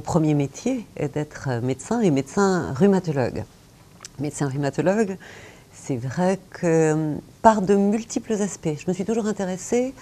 premier métier est d'être médecin et médecin rhumatologue. Médecin rhumatologue, c'est vrai que par de multiples aspects, je me suis toujours intéressée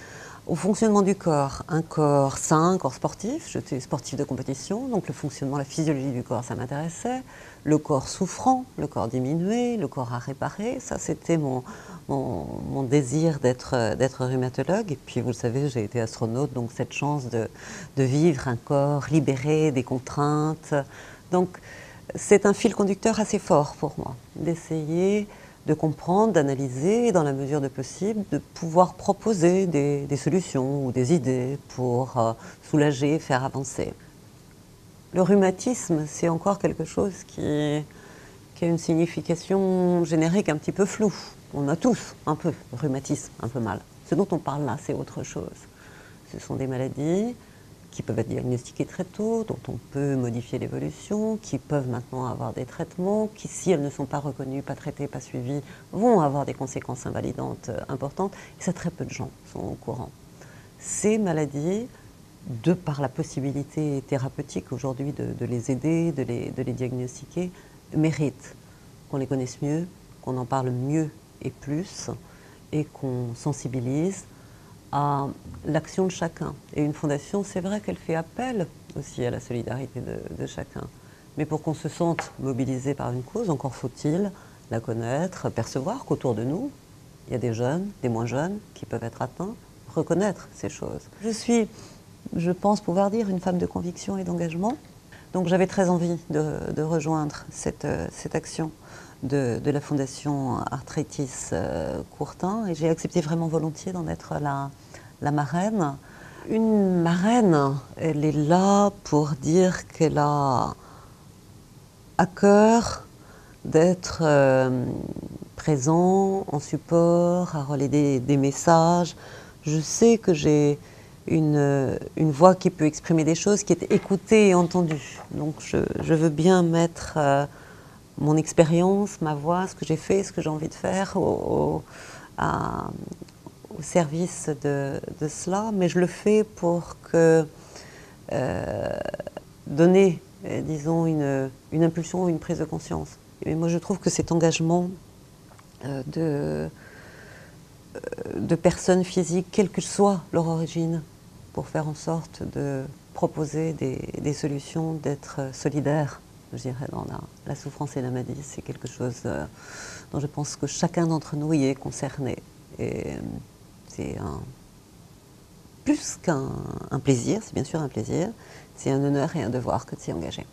au fonctionnement du corps. Un corps sain, un corps sportif, j'étais sportif de compétition, donc le fonctionnement, la physiologie du corps, ça m'intéressait. Le corps souffrant, le corps diminué, le corps à réparer, ça c'était mon, mon, désir d'être rhumatologue. Et puis vous le savez, j'ai été astronaute, donc cette chance de, de vivre un corps libéré des contraintes. Donc c'est un fil conducteur assez fort pour moi, d'essayer de comprendre, d'analyser, dans la mesure de possible, de pouvoir proposer des, solutions ou des idées pour euh, soulager, faire avancer. Le rhumatisme, c'est encore quelque chose qui, qui, a une signification générique un petit peu floue. On a tous un peu rhumatisme, un peu mal. Ce dont on parle là, c'est autre chose. Ce sont des maladies qui peuvent être diagnostiquées très tôt, dont on peut modifier l'évolution, qui peuvent maintenant avoir des traitements, qui, si elles ne sont pas reconnues, pas traitées, pas suivies, vont avoir des conséquences invalidantes euh, importantes. Et ça, très peu de gens sont au courant. Ces maladies, de par la possibilité thérapeutique aujourd'hui de, les aider, de les, de les diagnostiquer, méritent qu'on les connaisse mieux, qu'on en parle mieux et plus, et qu'on sensibilise à l'action de chacun. Et une fondation, c'est vrai qu'elle fait appel aussi à la solidarité de, chacun. Mais pour qu'on se sente mobilisé par une cause, encore faut-il la connaître, percevoir qu'autour de nous, il y a des jeunes, des moins jeunes qui peuvent être atteints, reconnaître ces choses. Je suis, je pense pouvoir dire, une femme de conviction et d'engagement. Donc j'avais très envie de, rejoindre cette, cette action de, la Fondation Arthritis euh, Courtin et j'ai accepté vraiment volontiers d'en être la, la marraine. Une marraine, elle est là pour dire qu'elle a à cœur d'être euh, présent en support, à relayer des, messages. Je sais que j'ai une, voix qui peut exprimer des choses, qui est écoutée et entendue. Donc je, veux bien mettre euh, mon expérience, ma voix, ce que j'ai fait, ce que j'ai envie de faire au, service de, cela, mais je le fais pour que euh, donner, euh, disons, une, une, impulsion, une prise de conscience. Et moi, je trouve que cet engagement de, de personnes physiques, quelle que soit leur origine, pour faire en sorte de proposer des, solutions, d'être solidaires je dirais, dans la, souffrance et la maladie. C'est quelque chose euh, dont je pense que chacun d'entre nous y est concerné. Et euh, c'est plus qu'un plaisir, c'est bien sûr un plaisir, c'est un honneur et un devoir que de s'y engager.